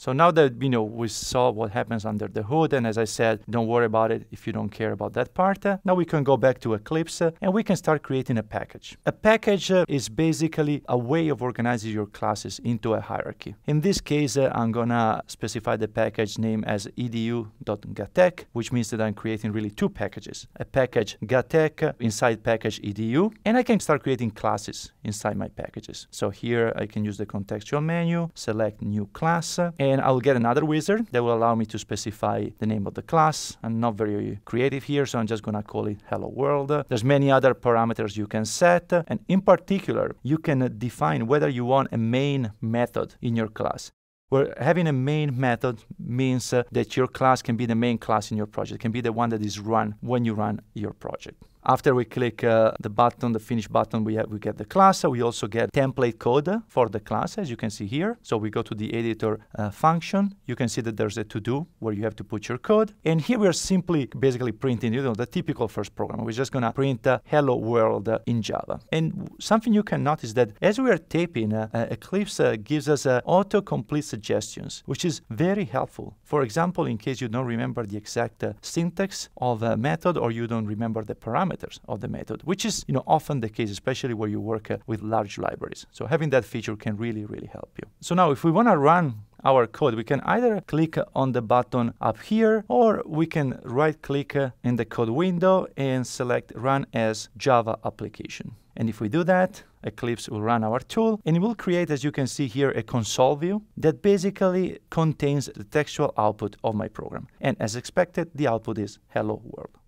So now that you know we saw what happens under the hood, and as I said, don't worry about it if you don't care about that part. Uh, now we can go back to Eclipse uh, and we can start creating a package. A package uh, is basically a way of organizing your classes into a hierarchy. In this case, uh, I'm gonna specify the package name as edu.gatech, which means that I'm creating really two packages: a package gatech uh, inside package edu, and I can start creating classes inside my packages. So here I can use the contextual menu, select new class. Uh, and I'll get another wizard that will allow me to specify the name of the class. I'm not very creative here, so I'm just gonna call it hello world. There's many other parameters you can set, and in particular, you can define whether you want a main method in your class where having a main method means uh, that your class can be the main class in your project, can be the one that is run when you run your project. After we click uh, the button, the finish button, we, have, we get the class. we also get template code for the class, as you can see here. So we go to the editor uh, function. You can see that there's a to-do where you have to put your code. And here we are simply basically printing, you know, the typical first program. We're just going to print uh, hello world uh, in Java. And something you can notice that as we are typing, uh, uh, Eclipse gives us auto-complete suggestions, which is very helpful. For example, in case you don't remember the exact syntax of a method or you don't remember the parameter, parameters of the method, which is you know often the case, especially where you work uh, with large libraries. So having that feature can really, really help you. So now if we want to run our code, we can either click on the button up here or we can right click uh, in the code window and select run as Java application. And if we do that, Eclipse will run our tool and it will create, as you can see here, a console view that basically contains the textual output of my program. And as expected, the output is hello world.